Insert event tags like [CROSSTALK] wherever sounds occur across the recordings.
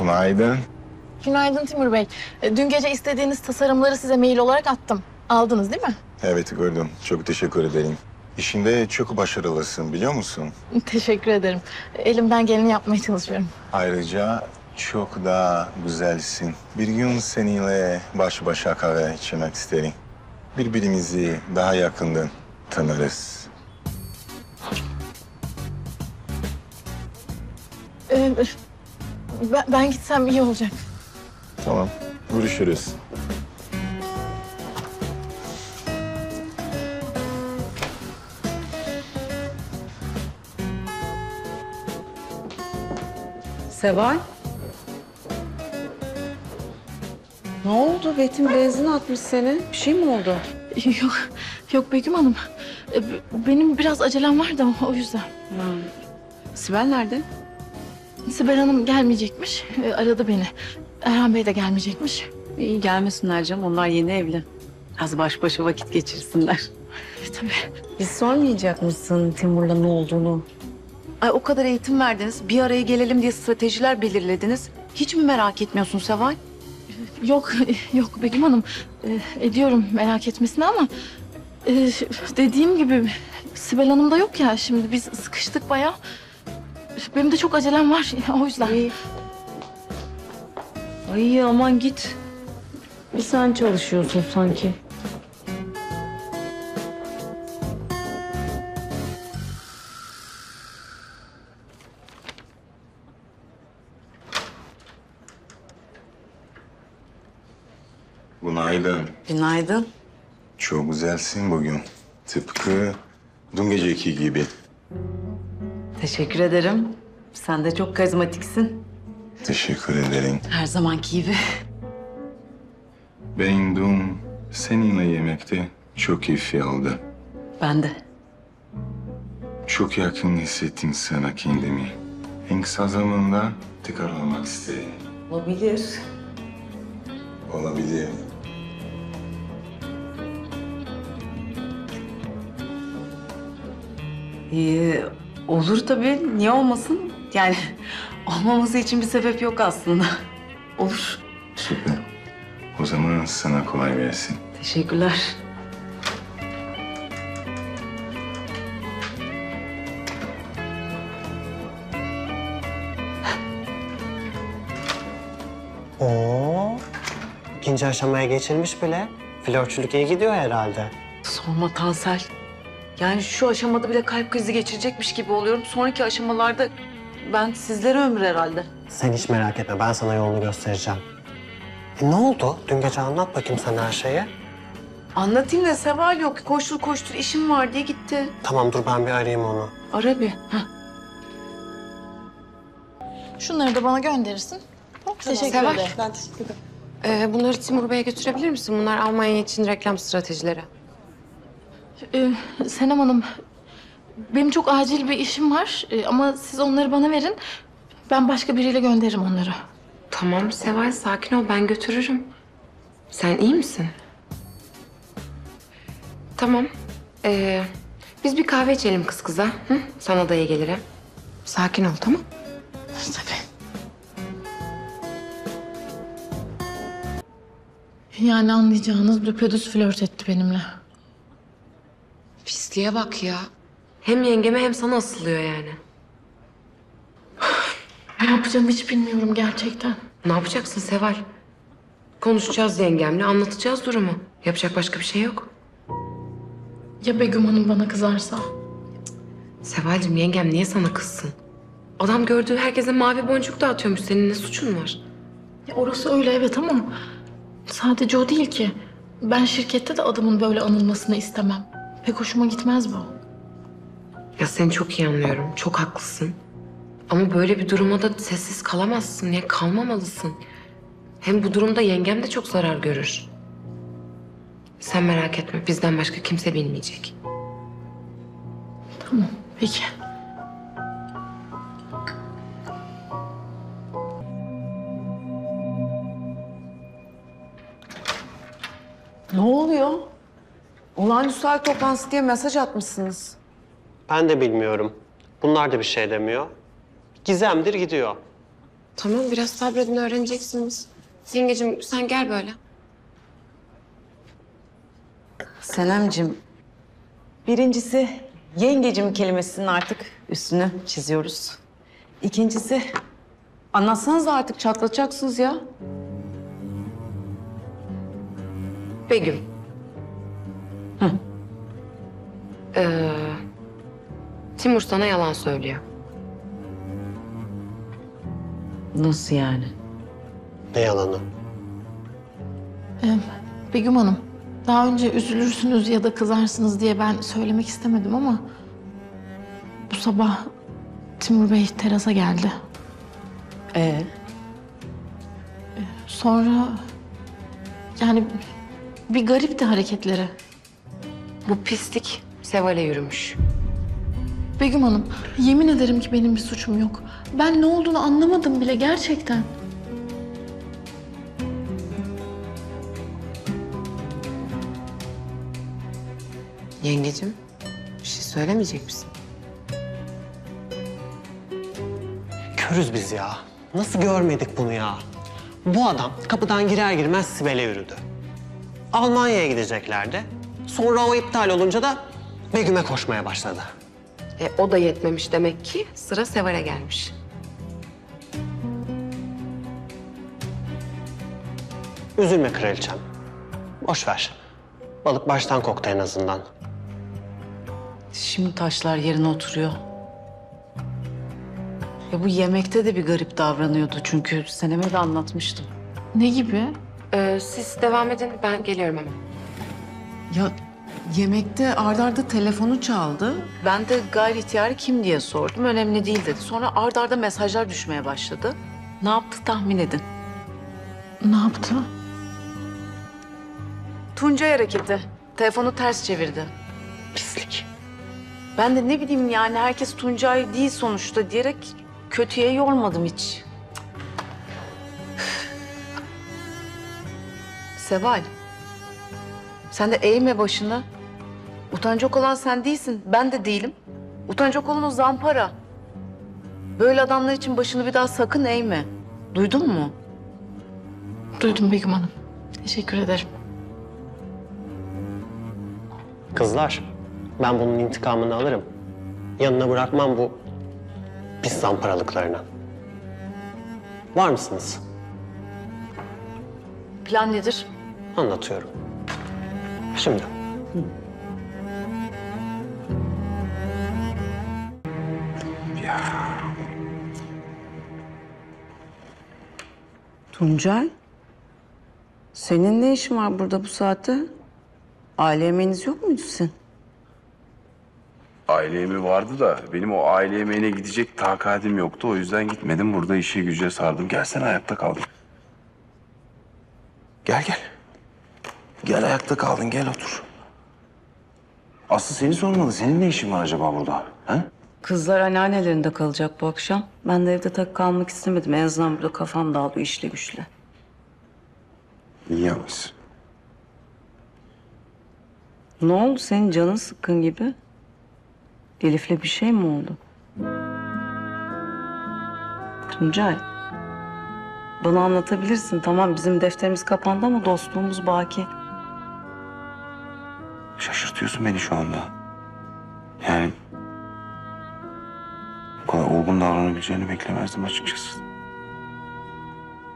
Günaydın. Günaydın Timur Bey. E, Dün gece istediğiniz tasarımları size mail olarak attım. Aldınız değil mi? Evet gördüm. Çok teşekkür ederim. İşinde çok başarılısın biliyor musun? [LAUGHS] Teşekkür ederim. Elimden geleni yapmaya çalışıyorum. Ayrıca çok daha güzelsin. Bir gün seninle baş başa kahve içmek isterim. Birbirimizi daha yakından tanırız. Ee, ben, ben gitsem iyi olacak. Tamam. Görüşürüz. Seval. Ne oldu? Betim benzin atmış seni. Bir şey mi oldu? Yok, yok Begüm Hanım. E, Benim biraz acelem var da o yüzden. Sibel nerede? Sibel Hanım gelmeyecekmiş. E, Aradı beni. Erhan Bey de gelmeyecekmiş. İyi gelmesinler canım. Onlar yeni evli. Az baş başa vakit geçirsinler. E, tabii. Biz sormayacak mısın Timur'la ne olduğunu? Ay o kadar eğitim verdiniz. Bir araya gelelim diye stratejiler belirlediniz. Hiç mi merak etmiyorsun Seval? Yok, [LAUGHS] yok Begüm Hanım. E, ediyorum merak etmesini ama... e, dediğim gibi Sibel Hanım da yok ya. Şimdi biz sıkıştık bayağı. Benim de çok acelem var [LAUGHS] o yüzden. İyi. Ay aman git. Bir sen çalışıyorsun sanki. Günaydın. Günaydın. Çok güzelsin bugün. Tıpkı dün geceki gibi. Teşekkür ederim. Sen de çok karizmatiksin. Teşekkür ederim. Her zamanki gibi. Benim dün seninle yemekte çok keyifli oldu. Ben de. Çok yakın hissettim sana kendimi. En kısa zamanda tekrar olmak istedim. Olabilir. Olabilir. Ee, olur tabii. Niye olmasın? Yani [LAUGHS] olmaması için bir sebep yok aslında. Olur. Süper. O zaman sana kolay gelsin. Teşekkürler. Oo, ikinci aşamaya geçilmiş bile. Flörtçülük iyi gidiyor herhalde. Sorma Tansel. Yani şu aşamada bile kalp krizi geçirecekmiş gibi oluyorum. Sonraki aşamalarda ben sizlere ömür herhalde. Sen hiç merak etme, ben sana yolunu göstereceğim. E, ne oldu? Dün gece anlat bakayım sen her şeyi. Anlatayım da Seval yok. Koştur koştur işim var diye gitti. Tamam dur ben bir arayayım onu. Ara bir. Heh. Şunları da bana gönderirsin. Teşekkür Seval. ederim. Ee, bunları Timur Bey'e götürebilir misin? Bunlar Almanya için reklam stratejileri. Ee, Senem Hanım, benim çok acil bir işim var Ee, ama siz onları bana verin. Ben başka biriyle gönderirim onları. Tamam Seval sakin ol ben götürürüm. Sen iyi misin? Tamam. Ee, biz bir kahve içelim kız kıza. Hı? Sana da iyi gelir hem. Sakin ol tamam Tabii. Yani anlayacağınız düpedüz flört etti benimle. Pisliğe bak ya. Hem yengeme hem sana asılıyor yani. Ne yapacağım hiç bilmiyorum gerçekten. Ne yapacaksın Seval? Konuşacağız yengemle, anlatacağız durumu. Yapacak başka bir şey yok. Ya Begüm Hanım bana kızarsa? Seval'cim yengem niye sana kızsın? Adam gördüğü herkese mavi boncuk dağıtıyormuş. Senin ne suçun var? Ya orası öyle evet ama sadece o değil ki. Ben şirkette de adamın böyle anılmasını istemem. Pek hoşuma gitmez bu. Ya seni çok iyi anlıyorum. Çok haklısın. Ama böyle bir duruma da sessiz kalamazsın. Ya kalmamalısın. Hem bu durumda yengem de çok zarar görür. Sen merak etme. Bizden başka kimse bilmeyecek. Tamam peki. Ne oluyor? Olağanüstü hal toplantısı diye mesaj atmışsınız. Ben de bilmiyorum. Bunlar da bir şey demiyor. Gizemdir gidiyor. Tamam biraz sabredin öğreneceksiniz. Yengecim sen gel böyle. Senemcim, birincisi yengecim kelimesinin artık üstünü çiziyoruz. İkincisi, anlatsanız artık çatlatacaksınız ya. Begüm. Ee, Timur sana yalan söylüyor. Nasıl yani? Ne yalanı? Ee, Begüm Hanım, daha önce üzülürsünüz ya da kızarsınız diye ben söylemek istemedim ama... ...bu sabah Timur Bey terasa geldi. Ee, Sonra... ...yani bir garipti hareketleri. Bu pislik Seval'e yürümüş. Begüm Hanım, yemin ederim ki benim bir suçum yok. Ben ne olduğunu anlamadım bile gerçekten. Yengecim bir şey söylemeyecek misin? Körüz biz ya. Nasıl görmedik bunu ya? Bu adam kapıdan girer girmez Sibel'e yürüdü. Almanya'ya gideceklerdi. Sonra o iptal olunca da Begüm'e koşmaya başladı. E, o da yetmemiş demek ki sıra Seval'e gelmiş. Üzülme kraliçem. Boş ver. Balık baştan koktu en azından. şimdi taşlar yerine oturuyor. Ya bu yemekte de bir garip davranıyordu çünkü Senem'e de anlatmıştım. Ne gibi? Ee, siz devam edin ben geliyorum hemen. Ya yemekte ardarda arda telefonu çaldı. Ben de gayri ihtiyari kim diye sordum. Önemli değil dedi. Sonra ardarda arda mesajlar düşmeye başladı. Ne yaptı tahmin edin. Ne yaptı? Tuncay hareketi. Telefonu ters çevirdi. Pislik. Ben de ne bileyim yani herkes Tuncay değil sonuçta diyerek kötüye yormadım hiç. Seval. Sen de eğme başını. Utanacak olan sen değilsin. Ben de değilim. Utanacak olan o zampara. Böyle adamlar için başını bir daha sakın eğme. Duydun mu? Duydum Begüm Hanım. Teşekkür ederim. Kızlar, ben bunun intikamını alırım. Yanına bırakmam bu pis zamparalıklarını. Var mısınız? Plan nedir? Anlatıyorum. Şimdi. Tuncay, senin ne işin var burada bu saatte? Aile yemeğiniz yok muydu sizin? Aile yemeği vardı da benim o aile yemeğine gidecek takatim yoktu. O yüzden gitmedim. Burada işe güce sardım. Gelsene ayakta kaldım. Gel gel. Gel ayakta kaldın gel otur. Aslı seni sormalı. Senin ne işin var acaba burada? Ha? Kızlar anneannelerinde kalacak bu akşam. Ben de evde tek kalmak istemedim. En azından burada kafam dağılıyor işle güçle. İyi yapmışsın. Ne oldu senin canın sıkkın gibi? Elif'le bir şey mi oldu? Tuncay. Bana anlatabilirsin. Tamam bizim defterimiz kapandı ama dostluğumuz baki. Şaşırtıyorsun beni şu anda. Yani bu kadar olgun davranabileceğini beklemezdim açıkçası.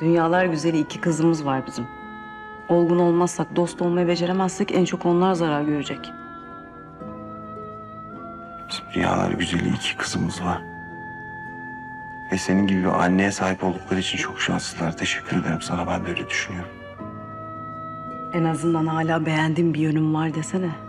Dünyalar güzeli iki kızımız var bizim. Olgun olmazsak, dost olmayı beceremezsek en çok onlar zarar görecek. Bizim dünyalar güzeli iki kızımız var. Ve senin gibi bir anneye sahip oldukları için çok şanslılar. Teşekkür ederim sana. Ben de öyle düşünüyorum. En azından hala beğendiğim bir yönüm var desene.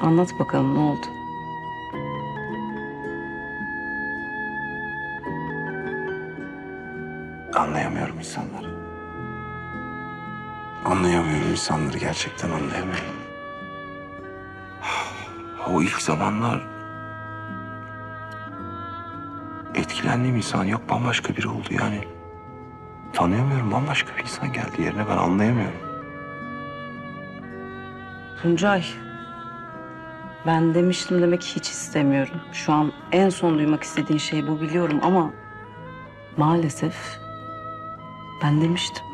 Anlat bakalım ne oldu? Anlayamıyorum insanları. Anlayamıyorum insanları. Gerçekten anlayamıyorum. O ilk zamanlar... Etkilendiğim insan yok bambaşka biri oldu yani. Tanıyamıyorum bambaşka bir insan geldi yerine ben anlayamıyorum. Tuncay. Ben demiştim demek hiç istemiyorum. Şu an en son duymak istediğin şey bu biliyorum ama maalesef ben demiştim.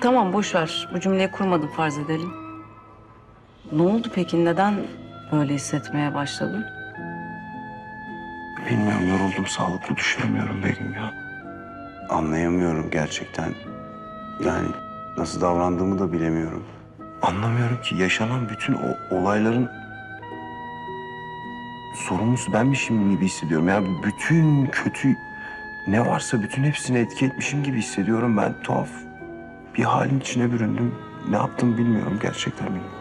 Tamam boş ver. Bu cümleyi kurmadım farz edelim. Ne oldu peki? Neden böyle hissetmeye başladın? Bilmiyorum yoruldum sağlıklı düşünemiyorum Begüm ya. Anlayamıyorum gerçekten. Yani nasıl davrandığımı da bilemiyorum. Anlamıyorum ki yaşanan bütün o olayların sorumlusu benmişim gibi hissediyorum. Yani bütün kötü ne varsa bütün hepsini etki etmişim gibi hissediyorum. Ben tuhaf bir halin içine büründüm. Ne yaptım bilmiyorum gerçekten bilmiyorum.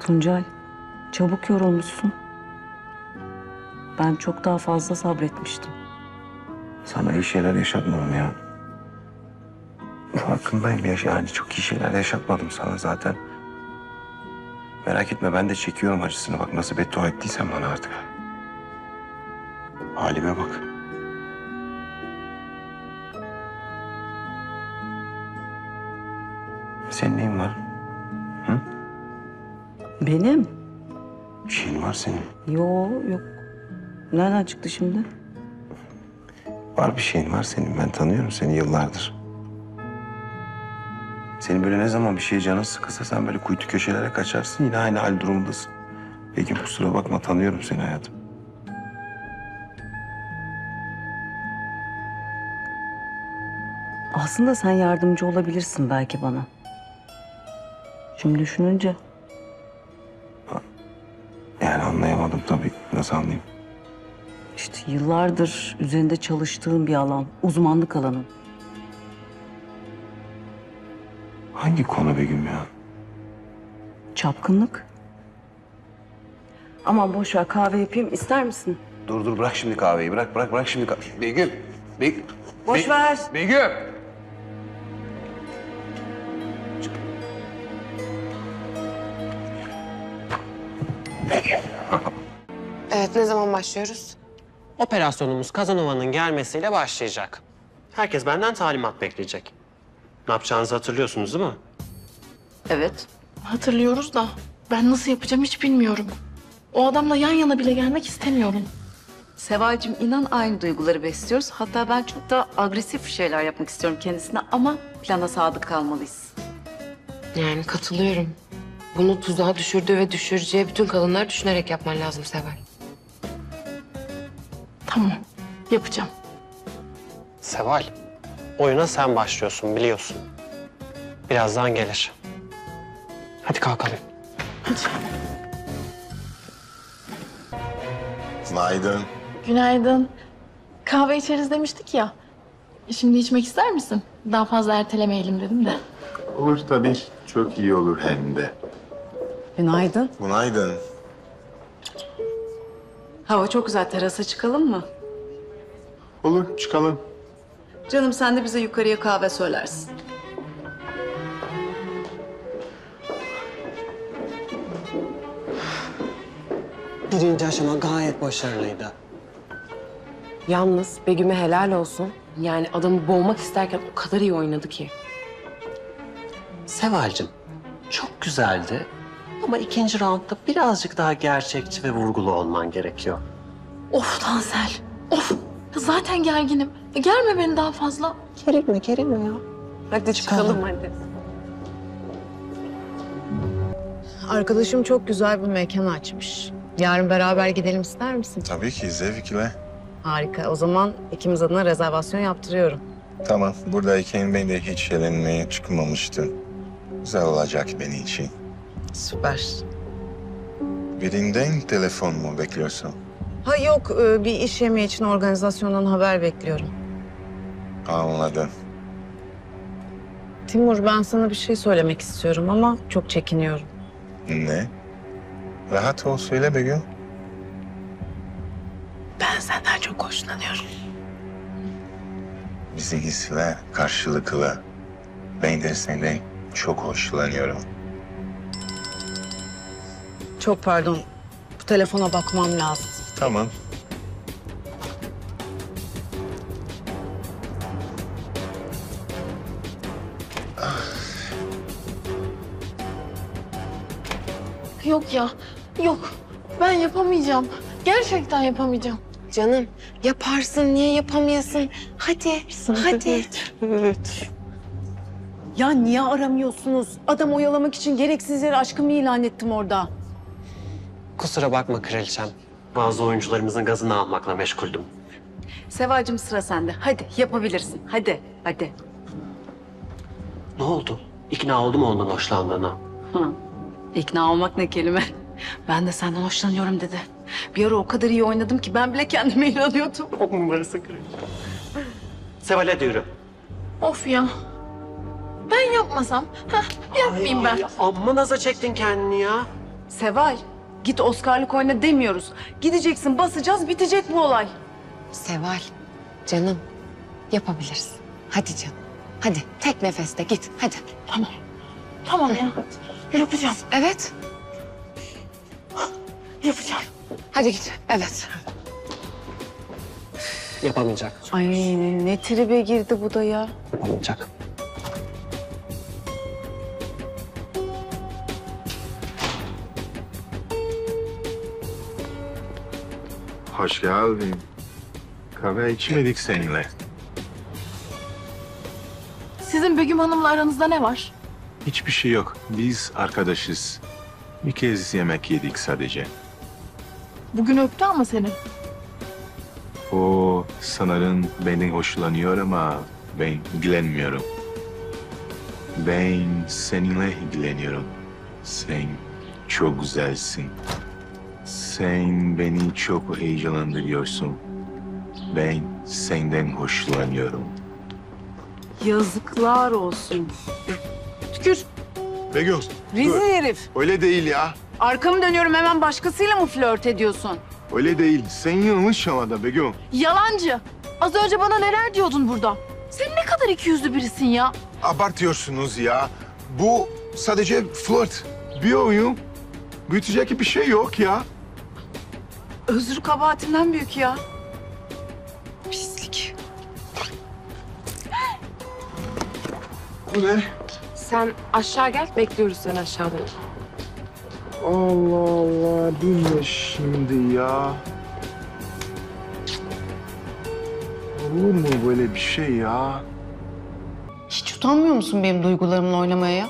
Tuncay, çabuk yorulmuşsun. Ben çok daha fazla sabretmiştim. Sana iyi şeyler yaşatmadım ya. Farkındayım ya. Yani çok iyi şeyler yaşatmadım sana zaten. Merak etme ben de çekiyorum acısını. Bak nasıl beddua ettiysen bana artık. Halime bak. Senin neyin var? Benim? Bir şeyin var senin. Yo yok. Nereden çıktı şimdi? Var bir şeyin var senin. Ben tanıyorum seni yıllardır. Senin böyle ne zaman bir şeye canın sıkılsa sen böyle kuytu köşelere kaçarsın. Yine aynı hal durumdasın. Peki kusura bakma tanıyorum seni hayatım. Aslında sen yardımcı olabilirsin belki bana. Şimdi düşününce Yani anlayamadım tabii. Nasıl anlayayım? işte yıllardır üzerinde çalıştığım bir alan, uzmanlık alanım. Hangi konu Begüm ya? Çapkınlık. Aman boş ver kahve yapayım ister misin? Dur dur bırak şimdi kahveyi. Bırak bırak bırak şimdi kahveyi. Begüm. Begüm. Boş ver. Begüm. Evet ne zaman başlıyoruz? Operasyonumuz Kazanova'nın gelmesiyle başlayacak. Herkes benden talimat bekleyecek. Ne yapacağınızı hatırlıyorsunuz değil mi? Evet. Hatırlıyoruz da ben nasıl yapacağım hiç bilmiyorum. O adamla yan yana bile gelmek istemiyorum. Sevalcığım inan aynı duyguları besliyoruz. Hatta ben çok da agresif şeyler yapmak istiyorum kendisine ama plana sadık kalmalıyız. Yani katılıyorum. Bunu tuzağa düşürdüğü ve düşüreceği bütün kadınlar düşünerek yapman lazım Seval. Tamam yapacağım. Seval, oyuna sen başlıyorsun biliyorsun. Birazdan gelir. Hadi kalkalım. Günaydın. Günaydın. Kahve içeriz demiştik ya. Şimdi içmek ister misin? Daha fazla ertelemeyelim dedim de. Olur tabii. Çok iyi olur hem de. Günaydın. Günaydın. Hava çok güzel. Terasa çıkalım mı? Olur çıkalım. Canım sen de bize yukarıya kahve söylersin. Birinci aşama gayet başarılıydı. Yalnız Begüm'e helal olsun. Yani adamı boğmak isterken o kadar iyi oynadı ki. Seval'cim, çok güzeldi. Ama ikinci roundda birazcık daha gerçekçi ve vurgulu olman gerekiyor. Of Tansel. Of. Zaten gerginim. Germe beni daha fazla. Gerekme, gerekme ya. Hadi çıkalım hadi. Arkadaşım çok güzel bir mekan açmış. Yarın beraber gidelim ister misin? Tabii ki zevkle. Harika. O zaman ikimiz adına rezervasyon yaptırıyorum. Tamam. Buradayken ben de hiç eğlenmeye çıkmamıştım. Güzel olacak benim için. Süper. Birinden telefon mu bekliyorsun? Ha yok e, bir iş yemeği için organizasyondan haber bekliyorum. Anladım. Timur ben sana bir şey söylemek istiyorum ama çok çekiniyorum. Ne? Rahat ol söyle Begüm. Ben senden çok hoşlanıyorum. Bizimkisiler karşılıklı. Ben de senden çok hoşlanıyorum. Çok pardon. Bu telefona bakmam lazım. Tamam. Yok ya. Yok. Ben yapamayacağım. Gerçekten yapamayacağım. Canım yaparsın niye yapamayasın? Hadi hadi. Ya niye aramıyorsunuz? Adam oyalamak için gereksiz yere aşkımı ilan ettim orada. Kusura bakma kraliçem. Bazı oyuncularımızın gazını almakla meşguldüm. Sevacığım sıra sende. Hadi yapabilirsin. Hadi, hadi. Ne oldu? İkna oldu mu ondan hoşlandığına? Hı. İkna olmak ne kelime. Ben de senden hoşlanıyorum dedi. Bir ara o kadar iyi oynadım ki ben bile kendime inanıyordum. [LAUGHS] On numarası kraliçem. Seval hadi yürü. Of ya. Ben yapmasam. Heh, yapmayayım ben. Ay, amma naza çektin kendini ya. Seval, git Oscar'lık oyna demiyoruz. Gideceksin, basacağız, bitecek bu olay. Seval canım yapabilirsin. Hadi canım. Hadi tek nefeste git hadi. Tamam ya. Yapacağım. Evet Yapacağım. hadi git evet. Yapamayacak. Ay ne tribe girdi bu da ya. Yapamayacak. Hoş geldin. Kahve içmedik seninle. Sizin Begüm Hanım'la aranızda ne var? Hiçbir şey yok. Biz arkadaşız. Bir kez yemek yedik sadece. Bugün öptü ama seni. O sanırım beni hoşlanıyor ama ben ilgilenmiyorum. Ben seninle ilgileniyorum. Sen çok güzelsin. Sen beni çok heyecanlandırıyorsun. Ben senden hoşlanıyorum. Yazıklar olsun. Tükür. Begüm, Rize herif. öyle değil ya. Arkamı dönüyorum hemen başkasıyla mı flört ediyorsun? Öyle değil. Sen yanlış anladın Begüm. Yalancı. Az önce bana neler diyordun burada? Sen ne kadar ikiyüzlü birisin ya. Abartıyorsunuz ya. Bu sadece flört. Bir oyun. Büyütecek bir şey yok ya. Özür kabahatimden büyük ya. Pislik. Bu ne? Sen aşağı gel bekliyoruz seni aşağıda. Allah Allah. Bu ne şimdi ya? Olur mu böyle bir şey ya? Hiç utanmıyor musun benim duygularımla oynamaya ya?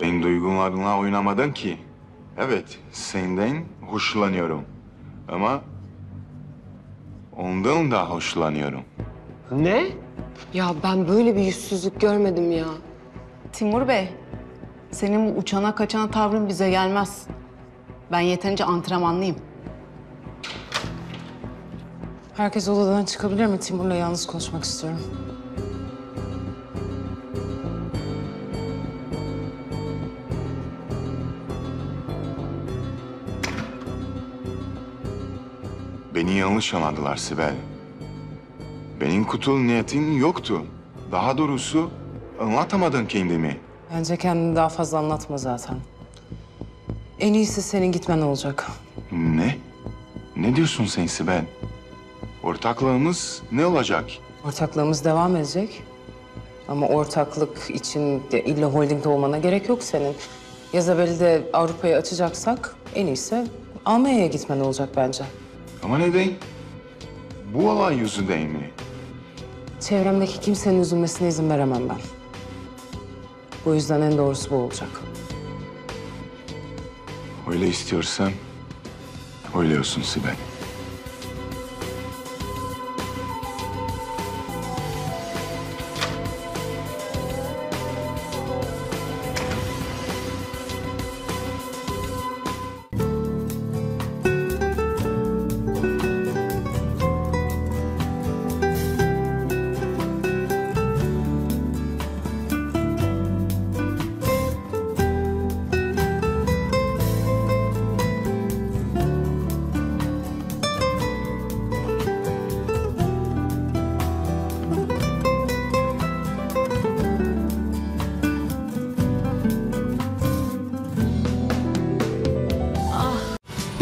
Ben duygularımla oynamadım ki. Evet, senden hoşlanıyorum. Ama ondan da hoşlanıyorum. Ne? Ya ben böyle bir yüzsüzlük görmedim ya. Timur Bey, senin bu uçana kaçana tavrın bize gelmez. Ben yeterince antrenmanlıyım. Herkes odadan çıkabilir mi? Timur'la yalnız konuşmak istiyorum. Beni yanlış anladılar Sibel. Benim kutul niyetim yoktu. Daha doğrusu anlatamadın kendimi. Bence kendini daha fazla anlatma zaten. En iyisi senin gitmen olacak. Ne? Ne diyorsun sen Sibel? Ortaklığımız ne olacak? Ortaklığımız devam edecek. Ama ortaklık için de illa holdingde olmana gerek yok senin. Yazabel'i de Avrupa'ya açacaksak en iyisi Almanya'ya gitmen olacak bence. Ama neden? Bu olay yüzünden mi? Çevremdeki kimsenin üzülmesine izin veremem ben. Bu yüzden en doğrusu bu olacak. Öyle istiyorsan öyle olsun Sibel.